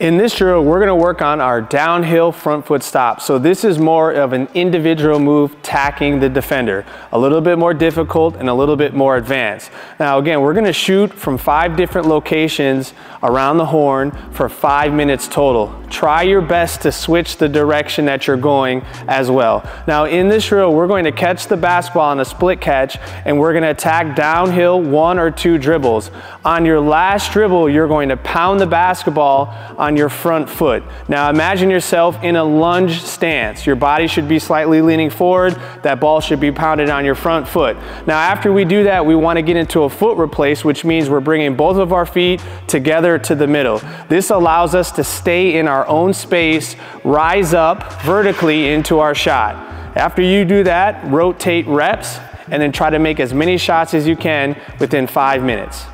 In this drill, we're gonna work on our downhill front foot stop. So this is more of an individual move tacking the defender. A little bit more difficult and a little bit more advanced. Now again, we're gonna shoot from five different locations around the horn for five minutes total. Try your best to switch the direction that you're going as well. Now in this drill, we're going to catch the basketball on a split catch and we're gonna attack downhill one or two dribbles. On your last dribble, you're going to pound the basketball on your front foot. Now imagine yourself in a lunge stance. Your body should be slightly leaning forward. That ball should be pounded on your front foot. Now after we do that, we want to get into a foot replace, which means we're bringing both of our feet together to the middle. This allows us to stay in our own space, rise up vertically into our shot. After you do that, rotate reps, and then try to make as many shots as you can within five minutes.